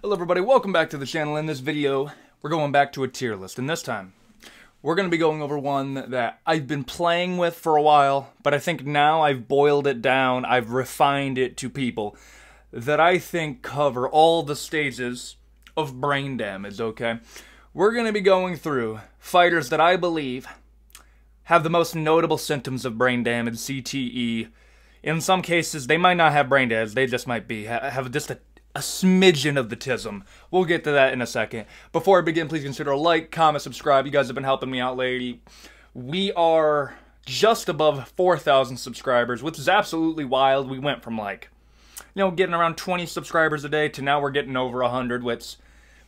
Hello everybody, welcome back to the channel. In this video, we're going back to a tier list, and this time, we're going to be going over one that I've been playing with for a while, but I think now I've boiled it down, I've refined it to people that I think cover all the stages of brain damage, okay? We're going to be going through fighters that I believe have the most notable symptoms of brain damage, CTE. In some cases, they might not have brain damage, they just might be have just a a smidgen of the tism. We'll get to that in a second. Before I begin, please consider a like, comment, subscribe. You guys have been helping me out lately. We are just above 4,000 subscribers, which is absolutely wild. We went from like, you know, getting around 20 subscribers a day to now we're getting over 100, which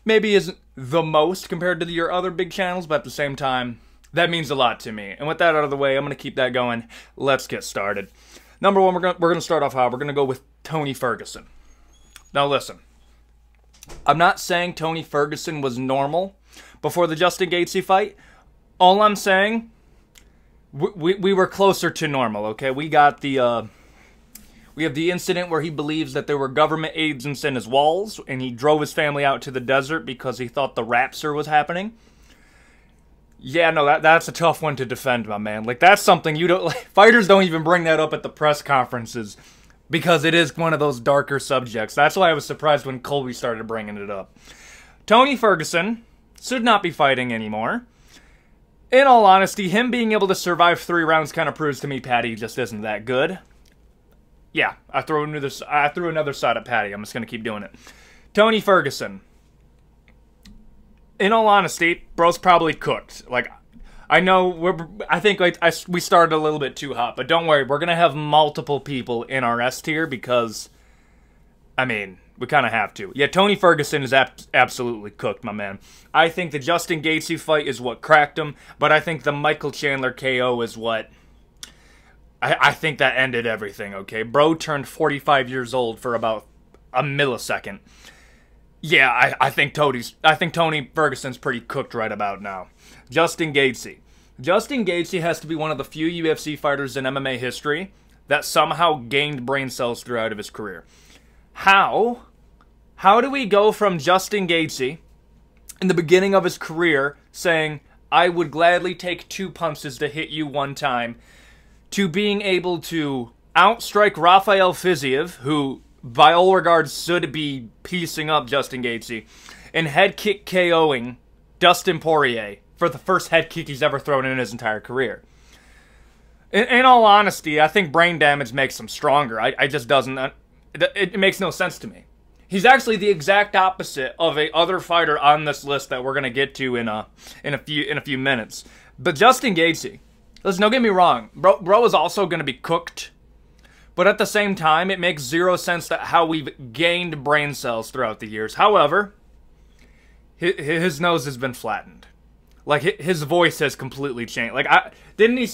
maybe isn't the most compared to your other big channels, but at the same time, that means a lot to me. And with that out of the way, I'm going to keep that going. Let's get started. Number one, we're going we're gonna start off how? We're going to go with Tony Ferguson. Now listen, I'm not saying Tony Ferguson was normal before the Justin Gaethje fight. All I'm saying, we, we, we were closer to normal, okay? We got the, uh, we have the incident where he believes that there were government agents in his walls, and he drove his family out to the desert because he thought the rapture was happening. Yeah, no, that that's a tough one to defend, my man. Like that's something you don't like, fighters don't even bring that up at the press conferences because it is one of those darker subjects. That's why I was surprised when Colby started bringing it up. Tony Ferguson should not be fighting anymore. In all honesty, him being able to survive three rounds kind of proves to me Paddy just isn't that good. Yeah, I threw another I threw another side at Paddy. I'm just gonna keep doing it. Tony Ferguson. In all honesty, bro's probably cooked. Like I know we're. I think I, we started a little bit too hot, but don't worry, we're gonna have multiple people in our S tier because, I mean, we kind of have to. Yeah, Tony Ferguson is ab absolutely cooked, my man. I think the Justin Gaethje fight is what cracked him, but I think the Michael Chandler KO is what. I, I think that ended everything. Okay, bro turned 45 years old for about a millisecond. Yeah, I, I think Tony's. I think Tony Ferguson's pretty cooked right about now. Justin Gaethje. Justin Gaethje has to be one of the few UFC fighters in MMA history that somehow gained brain cells throughout of his career. How? How do we go from Justin Gaethje in the beginning of his career saying, I would gladly take two punches to hit you one time, to being able to outstrike Rafael Fiziev, who by all regards should be piecing up Justin Gaethje, and head kick KOing Dustin Poirier for the first head kick he's ever thrown in his entire career. In, in all honesty, I think brain damage makes him stronger. I, I just doesn't. Uh, it, it makes no sense to me. He's actually the exact opposite of a other fighter on this list that we're gonna get to in a in a few in a few minutes. But Justin Gaethje, listen, don't get me wrong, bro, bro is also gonna be cooked. But at the same time, it makes zero sense that how we've gained brain cells throughout the years. However, his, nose has been flattened. Like his voice has completely changed. Like I didn't he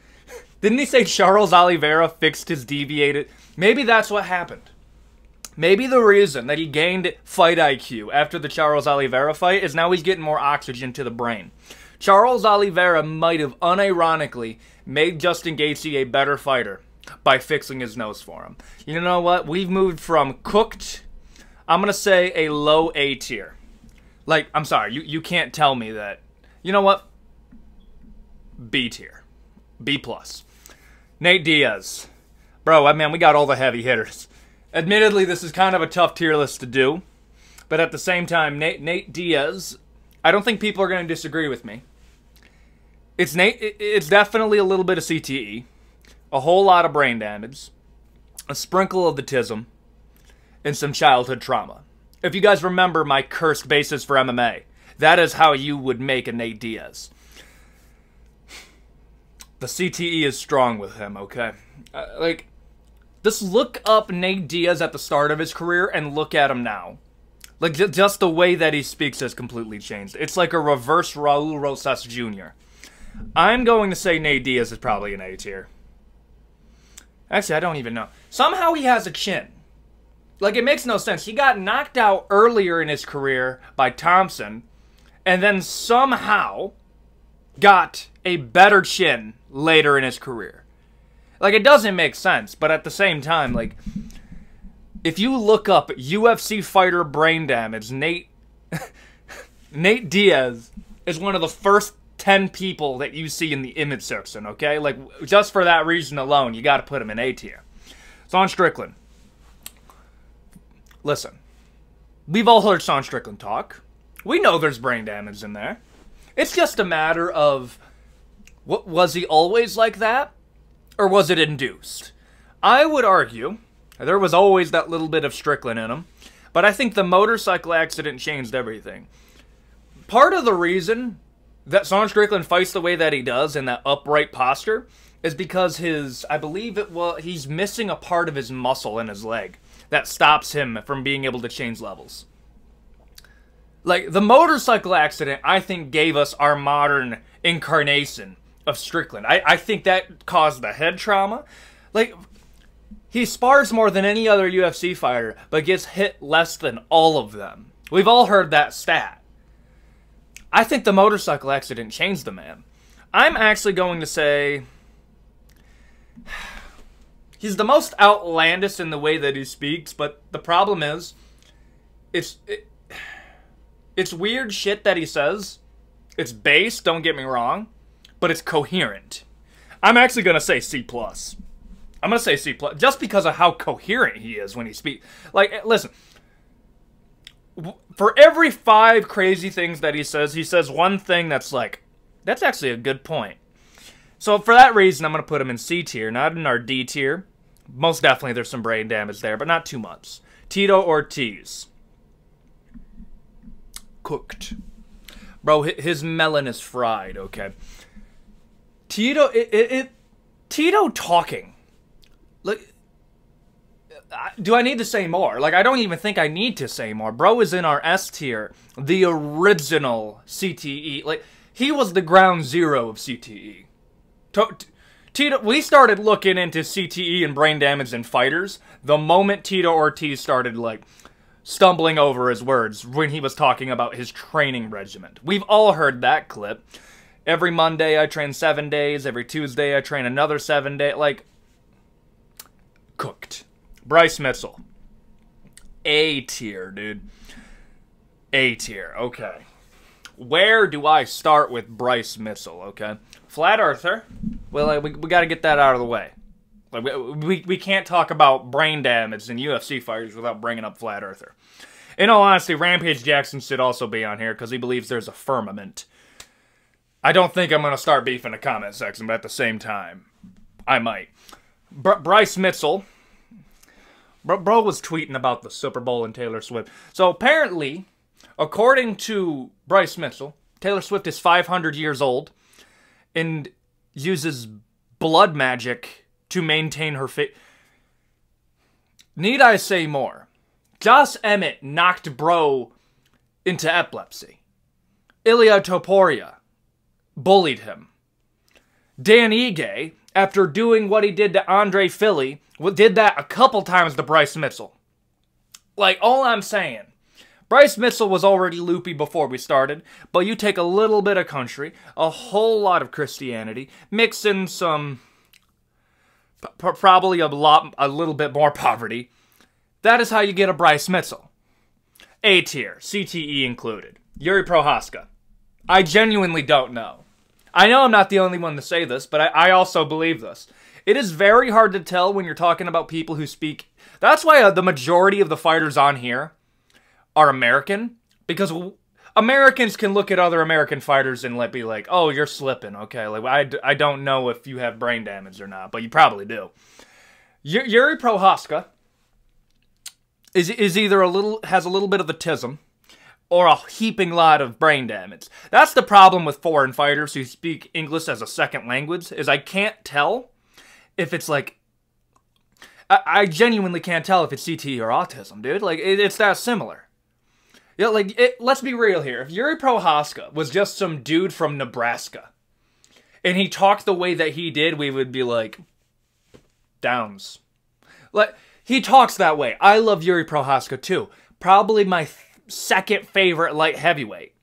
didn't he say Charles Oliveira fixed his deviated? Maybe that's what happened. Maybe the reason that he gained fight IQ after the Charles Oliveira fight is now he's getting more oxygen to the brain. Charles Oliveira might have unironically made Justin Gaethje a better fighter by fixing his nose for him. You know what? We've moved from cooked, I'm going to say a low A tier. Like, I'm sorry, you, you can't tell me that you know what? B tier. B plus. Nate Diaz. Bro, I mean, we got all the heavy hitters. Admittedly, this is kind of a tough tier list to do. But at the same time, Nate, Nate Diaz, I don't think people are going to disagree with me. It's Nate. It's definitely a little bit of CTE, a whole lot of brain damage, a sprinkle of the tism, and some childhood trauma. If you guys remember my cursed basis for MMA, that is how you would make a Nate Diaz. The CTE is strong with him, okay? Uh, like, just look up Nate Diaz at the start of his career and look at him now. Like, just the way that he speaks has completely changed. It's like a reverse Raul Rosas Jr. I'm going to say Nate Diaz is probably an A tier. Actually, I don't even know. Somehow he has a chin. Like, it makes no sense. He got knocked out earlier in his career by Thomson, and then somehow got a better chin later in his career. Like it doesn't make sense, but at the same time, like if you look up UFC fighter brain damage, Nate Nate Diaz is one of the first 10 people that you see in the image section, okay? Like, just for that reason alone, you got to put him in A tier. Sean Strickland. Listen, we've all heard Sean Strickland talk. We know there's brain damage in there. It's just a matter of what was he always like that or was it induced? I would argue there was always that little bit of Strickland in him, but I think the motorcycle accident changed everything. Part of the reason that Sean Strickland fights the way that he does in that upright posture is because his, I believe it was, he's missing a part of his muscle in his leg that stops him from being able to change levels. Like, the motorcycle accident, I think, gave us our modern incarnation of Strickland. I, I think that caused the head trauma. Like, he spars more than any other UFC fighter, but gets hit less than all of them. We've all heard that stat. I think the motorcycle accident changed the man. I'm actually going to say he's the most outlandish in the way that he speaks, but the problem is it's it, it's weird shit that he says. It's base, don't get me wrong, but it's coherent. I'm actually going to say C+. plus. I'm going to say C+, plus just because of how coherent he is when he speaks. Like listen, for every five crazy things that he says, he says one thing that's like, that's actually a good point. So for that reason, I'm going to put him in C tier, not in our D tier. Most definitely there's some brain damage there, but not too much. Tito Ortiz. Cooked. Bro, his melon is fried, okay? Tito, it, it, it Tito talking. Do I need to say more? Like, I don't even think I need to say more. Bro is in our S tier, the original CTE. Like, he was the ground zero of CTE. Tito, we started looking into CTE and brain damage in fighters the moment Tito Ortiz started, like, stumbling over his words when he was talking about his training regiment. We've all heard that clip. Every Monday I train seven days, every Tuesday I train another seven day. Like, cooked. Bryce Mitchell. A tier, dude. A tier. Okay. Where do I start with Bryce Mitchell, okay? Flat Earther. Well, uh, we, we got to get that out of the way. Like we, we, we can't talk about brain damage in UFC fighters without bringing up Flat Earther. In all honesty, Rampage Jackson should also be on here because he believes there's a firmament. I don't think I'm going to start beefing the comment section, but at the same time, I might. Br Bryce Mitchell Bro, bro was tweeting about the Super Bowl and Taylor Swift. So apparently, according to Bryce Mitchell, Taylor Swift is 500 years old and uses blood magic to maintain her fit. Need I say more? Josh Emmett knocked Bro into epilepsy. Ilya Topuria bullied him. Dan Ige, after doing what he did to Andre Fili, did that a couple times to Bryce Mitchell. Like, all I'm saying, Bryce Mitchell was already loopy before we started, but you take a little bit of country, a whole lot of Christianity, mix in some, probably a lot, a little bit more poverty. That is how you get a Bryce Mitchell. A tier, CTE included. Yuri Prochazka. I genuinely don't know. I know I'm not the only one to say this, but I, I also believe this. It is very hard to tell when you're talking about people who speak. That's why uh, the majority of the fighters on here are American because Americans can look at other American fighters and let be like, "Oh, you're slipping." Okay, like I, I don't know if you have brain damage or not, but you probably do. Y- Yuri Prochazka is is either a little has a little bit of autism or a heaping lot of brain damage. That's the problem with foreign fighters who speak English as a second language is I can't tell if it's like I, I genuinely can't tell if it's CTE or autism, dude. Like it, it's that similar. Yeah, like it, let's be real here. If Yuri Prochazka was just some dude from Nebraska, and he talked the way that he did, we would be like, downs. Like he talks that way. I love Yuri Prochazka too. Probably my second favorite light heavyweight.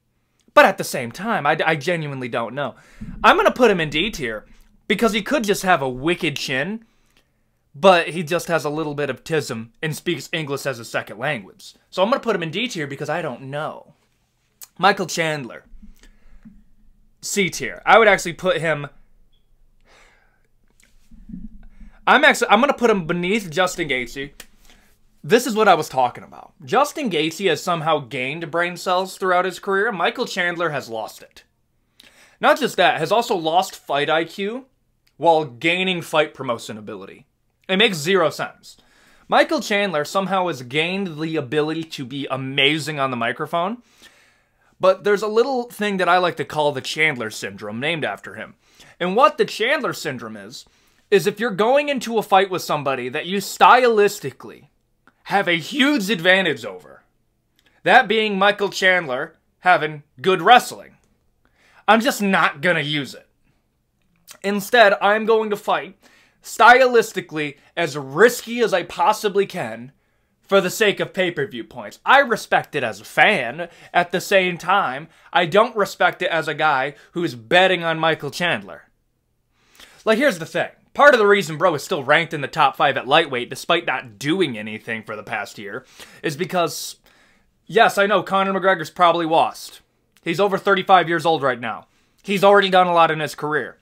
But at the same time, I, I genuinely don't know. I'm gonna put him in D tier because he could just have a wicked chin, but he just has a little bit of tism and speaks English as a second language. So I'm going to put him in D tier because I don't know. Michael Chandler. C tier. I would actually put him. I'm actually I'm gonna put him beneath Justin Gaethje. This is what I was talking about. Justin Gaethje has somehow gained brain cells throughout his career. Michael Chandler has lost it. Not just that, has also lost fight IQ while gaining fight promotion ability. It makes zero sense. Michael Chandler somehow has gained the ability to be amazing on the microphone, but there's a little thing that I like to call the Chandler syndrome, named after him. And what the Chandler syndrome is, is if you're going into a fight with somebody that you stylistically have a huge advantage over, that being Michael Chandler having good wrestling, I'm just not gonna use it. Instead, I'm going to fight stylistically as risky as I possibly can for the sake of pay per view points. I respect it as a fan. At the same time, I don't respect it as a guy who's betting on Michael Chandler. Like, here's the thing. Part of the reason Bro is still ranked in the top five at lightweight, despite not doing anything for the past year, is because, yes, I know Conor McGregor's probably lost. He's over 35 years old right now. He's already done a lot in his career.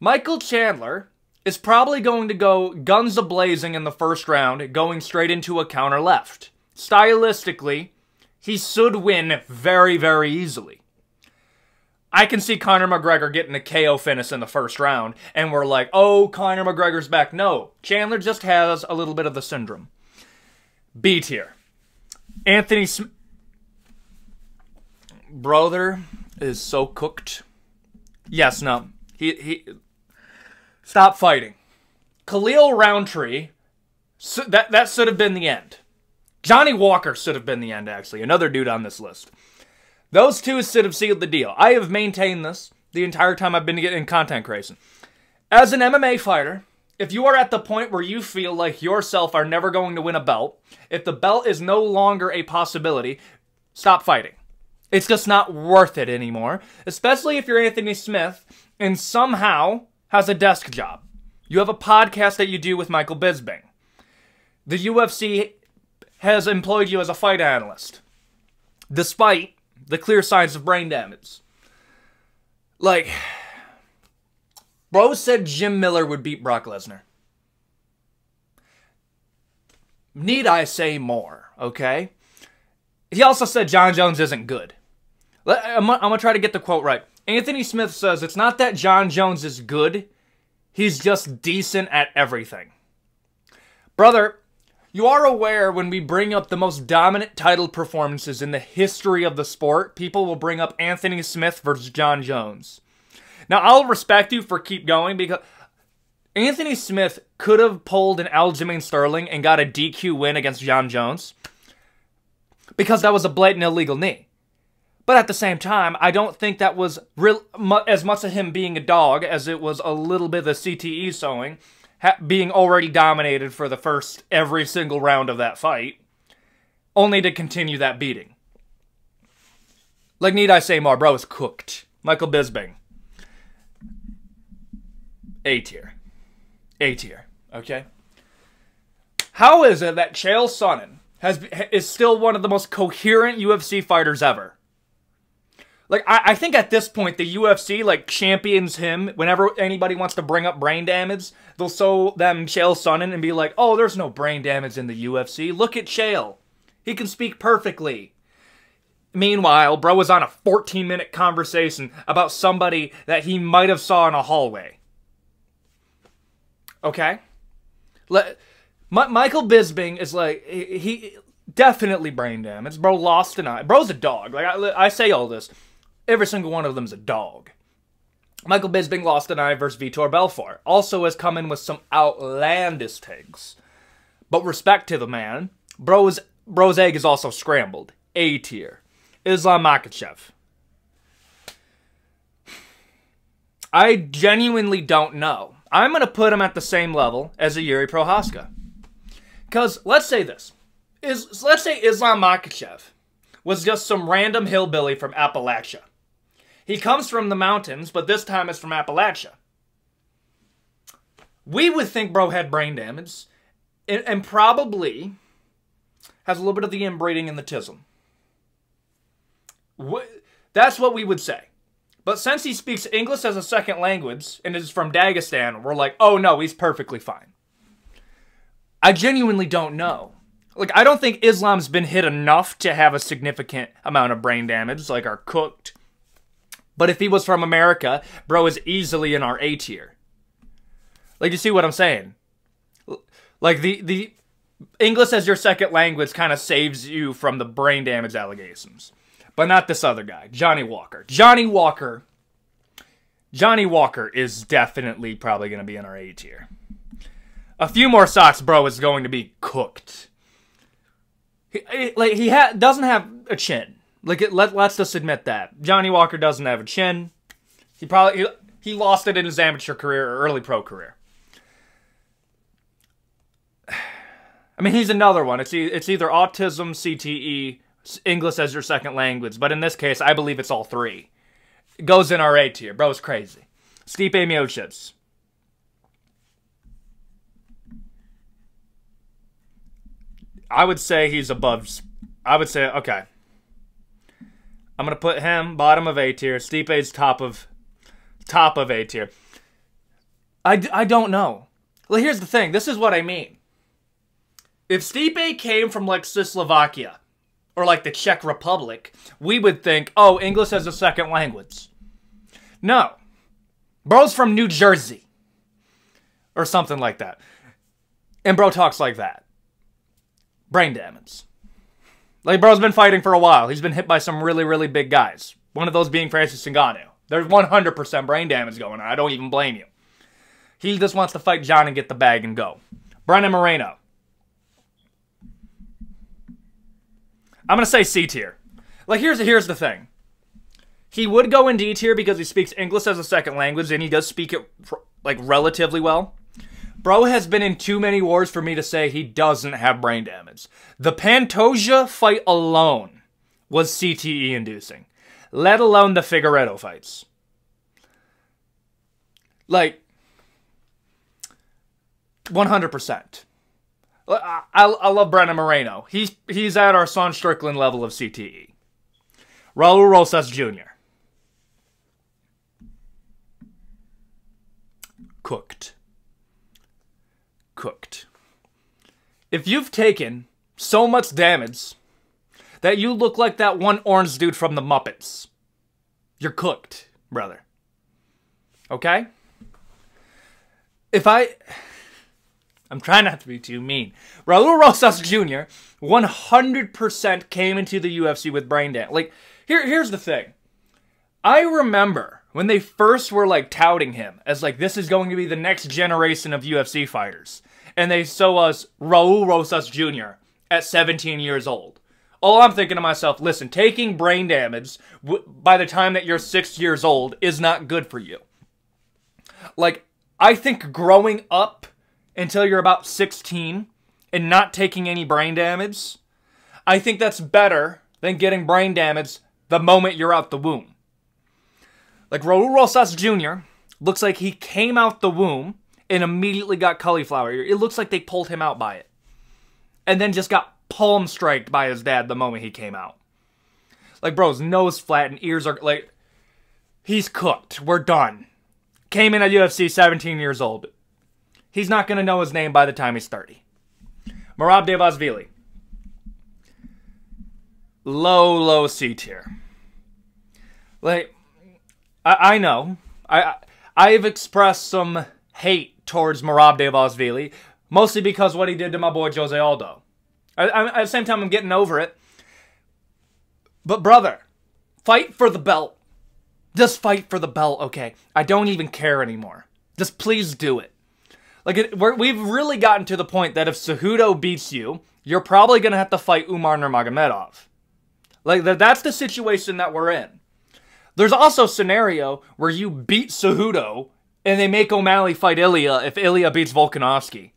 Michael Chandler is probably going to go guns a blazing in the first round, going straight into a counter left. Stylistically, he should win very, very easily. I can see Conor McGregor getting a KO finish in the first round, and we're like, oh, Conor McGregor's back. No, Chandler just has a little bit of the syndrome. B tier. Anthony Smith. Brother is so cooked. Yes, no. He, he Stop fighting. Khalil Rountree, so that, that should have been the end. Johnny Walker should have been the end, actually. Another dude on this list. Those two should have sealed the deal. I have maintained this the entire time I've been in content creation. As an MMA fighter, if you are at the point where you feel like yourself are never going to win a belt, if the belt is no longer a possibility, stop fighting. It's just not worth it anymore, especially if you're Anthony Smith and somehow has a desk job. You have a podcast that you do with Michael Bisping. The UFC has employed you as a fight analyst, despite the clear signs of brain damage. Like, bro said Jim Miller would beat Brock Lesnar. Need I say more, okay? He also said Jon Jones isn't good. I'm, gonna try to get the quote right. Anthony Smith says it's not that Jon Jones is good, he's just decent at everything. Brother, you are aware when we bring up the most dominant title performances in the history of the sport, people will bring up Anthony Smith versus Jon Jones. Now, I'll respect you for keep going because Anthony Smith could have pulled an Aljamain Sterling and got a DQ win against Jon Jones because that was a blatant illegal knee. But at the same time, I don't think that was real as much of him being a dog as it was a little bit of the CTE sewing, ha- being already dominated for the first every single round of that fight, only to continue that beating. Like, need I say more? Bro is cooked. Michael Bisping. A tier. A tier. Okay? How is it that Chael Sonnen has, is still one of the most coherent UFC fighters ever? Like I, I think at this point the UFC like champions him whenever anybody wants to bring up brain damage. They'll show them Chael Sonnen and be like, "Oh, there's no brain damage in the UFC. Look at Chael, he can speak perfectly." Meanwhile, bro was on a 14 minute conversation about somebody that he might have saw in a hallway. Okay, let. Michael Bisping is like he, he definitely brain damage. Bro lost an eye. Bro's a dog. Like I, I say all this. Every single one of them's a dog. Michael Bisping lost an eye versus Vitor Belfort. Also has come in with some outlandish takes. But respect to the man. Bro's, bro's egg is also scrambled. A tier. Islam Makhachev. I genuinely don't know. I'm going to put him at the same level as a Yuri Prochazka. Because let's say this. Is let's say Islam Makhachev was just some random hillbilly from Appalachia. He comes from the mountains, but this time it's from Appalachia. we would think bro had brain damage and, and probably has a little bit of the inbreeding and the tism. That's what we would say. But since he speaks English as a second language and is from Dagestan, we're like, oh no, he's perfectly fine. I genuinely don't know. Like, I don't think Islam's been hit enough to have a significant amount of brain damage, like our cooked. But if he was from America, bro is easily in our A tier. Like, you see what I'm saying? Like, the, the English as your second language kind of saves you from the brain damage allegations. But not this other guy, Johnny Walker. Johnny Walker. Johnny Walker is definitely probably going to be in our A tier. A few more socks, bro, is going to be cooked. He, like he ha- doesn't have a chin. Like it, let let's just admit that Johnny Walker doesn't have a chin. He probably he, he lost it in his amateur career or early pro career. I mean, he's another one. It's e- it's either autism, CTE, English as your second language, but in this case, I believe it's all three. It goes in our A tier. Bro's crazy. Stipe Miocic. I would say he's above. I would say okay. I'm gonna put him bottom of A tier. Stipe's top of top of A tier. I, I don't know. Well, here's the thing. This is what I mean. If Stipe came from like Czechoslovakia or like the Czech Republic, we would think, oh, English as a second language. No. Bro's from New Jersey or something like that. And bro talks like that brain damage. Like, bro's been fighting for a while. He's been hit by some really, really big guys. One of those being Francis Ngannou. There's 100% brain damage going on. I don't even blame you. He just wants to fight Jon and get the bag and go. Brandon Moreno. I'm going to say C tier. Like, here's, here's the thing. He would go in D tier because he speaks English as a second language and he does speak it, like, relatively well. Bro has been in too many wars for me to say he doesn't have brain damage. The Pantoja fight alone was CTE inducing, let alone the Figueiredo fights. Like, 100%. I, I, love Brandon Moreno. He's, he's at our Sean Strickland level of CTE. Raul Rosas Jr. Cooked cooked. If you've taken so much damage that you look like that one orange dude from the Muppets, you're cooked, brother. Okay? If I. I'm trying not to be too mean. Raul Rosas Jr. 100% came into the UFC with brain damage. Like, here, here's the thing. I remember when they first were like touting him as like this is going to be the next generation of UFC fighters and they show us Raul Rosas Jr. at 17 years old. All I'm thinking to myself, listen, taking brain damage by the time that you're six years old is not good for you. Like, I think growing up until you're about 16 and not taking any brain damage, I think that's better than getting brain damage the moment you're out the womb. Like Raul Rosas Jr. looks like he came out the womb and immediately got cauliflower ear. It looks like they pulled him out by it. And then just got palm striked by his dad the moment he came out. Like, bro's nose flat and ears are like. He's cooked. We're done. Came in at UFC 17 years old. He's not going to know his name by the time he's 30. Merab Dvalishvili. Low, low C tier. Like, I, I know. I, I've expressed some hate towards Merab Dvalishvili, mostly because what he did to my boy Jose Aldo. I, I, at the same time, I'm getting over it. But brother, fight for the belt. Just fight for the belt, okay? I don't even care anymore. Just please do it. Like it, we've really gotten to the point that if Cejudo beats you, you're probably gonna have to fight Umar Nurmagomedov. Like that's the situation that we're in. There's also a scenario where you beat Cejudo and they make O'Malley fight Ilya if Ilya beats Volkanovski.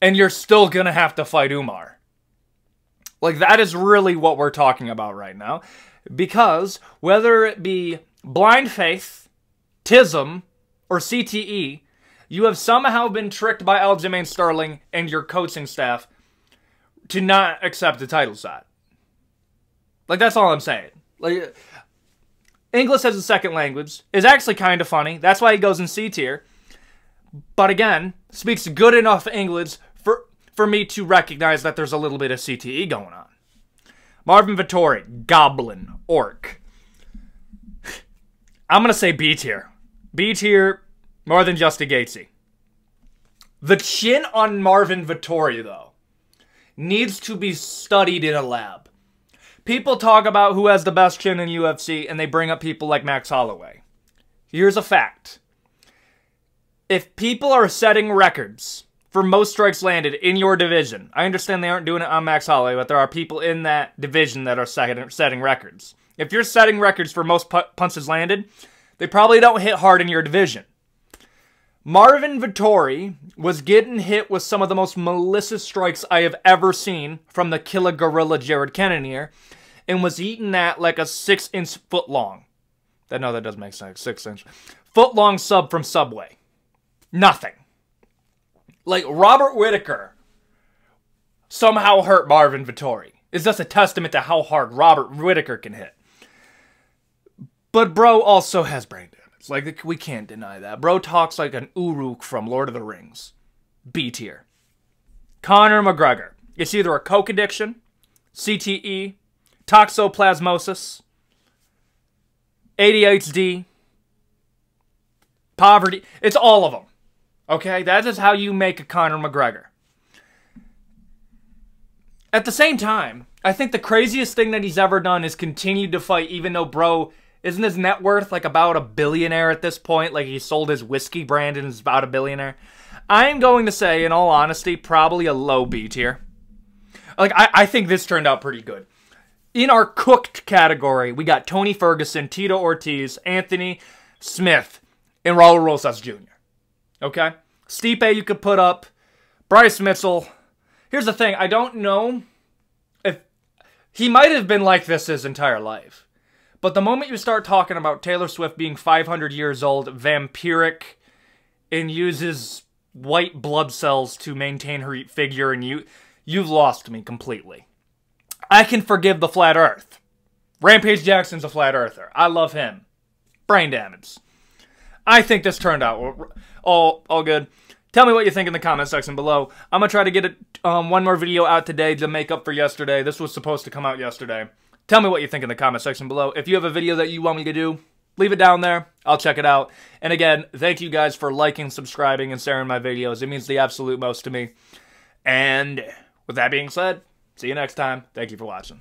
And you're still going to have to fight Umar. Like, that is really what we're talking about right now. Because whether it be blind faith, TISM, or CTE, You have somehow been tricked by Aljamain Sterling and your coaching staff to not accept the title shot. Like that's all I'm saying. Like English as a second language is actually kind of funny. That's why he goes in C tier. But again, speaks good enough English for for me to recognize that there's a little bit of CTE going on. Marvin Vettori, Goblin, Orc. I'm gonna say B tier. B tier more than just a Gaethje. The chin on Marvin Vettori, though, needs to be studied in a lab. People talk about who has the best chin in UFC, and they bring up people like Max Holloway. Here's a fact. If people are setting records for most strikes landed in your division, I understand they aren't doing it on Max Holloway, but there are people in that division that are setting records. If you're setting records for most punches landed, they probably don't hit hard in your division. Marvin Vettori was getting hit with some of the most malicious strikes I have ever seen from the killer gorilla Jared Cannonier, and was eating that like a six inch foot long. That no, that doesn't make sense. Six inch foot long sub from Subway. Nothing. Like Robert Whitaker somehow hurt Marvin Vettori. Is just a testament to how hard Robert Whitaker can hit. But bro also has brain damage. Like, we can't deny that. Bro talks like an Uruk from Lord of the Rings. B tier. Conor McGregor. It's either a coke addiction, CTE, toxoplasmosis, ADHD, poverty. It's all of them. Okay? That is how you make a Conor McGregor. At the same time, I think the craziest thing that he's ever done is continued to fight, even though bro isn't his net worth like about a billionaire at this point? Like he sold his whiskey brand and is about a billionaire. I'm going to say, in all honesty, probably a low B tier. Like I, I think this turned out pretty good. In our cooked category, we got Tony Ferguson, Tito Ortiz, Anthony Smith, and Raul Rosas Jr. Okay? Stipe you could put up. Bryce Mitchell. Here's the thing, I don't know if he might have been like this his entire life. But the moment you start talking about Taylor Swift being 500 years old, vampiric, and uses white blood cells to maintain her figure, and you, you've lost me completely. I can forgive the flat Earth. Rampage Jackson's a flat earther. I love him. Brain damage. I think this turned out all all good. Tell me what you think in the comment section below. I'm gonna try to get a, um, one more video out today to make up for yesterday. This was supposed to come out yesterday. Tell me what you think in the comment section below. If you have a video that you want me to do, leave it down there. I'll check it out. And again, thank you guys for liking, subscribing, and sharing my videos. It means the absolute most to me. And with that being said, see you next time. Thank you for watching.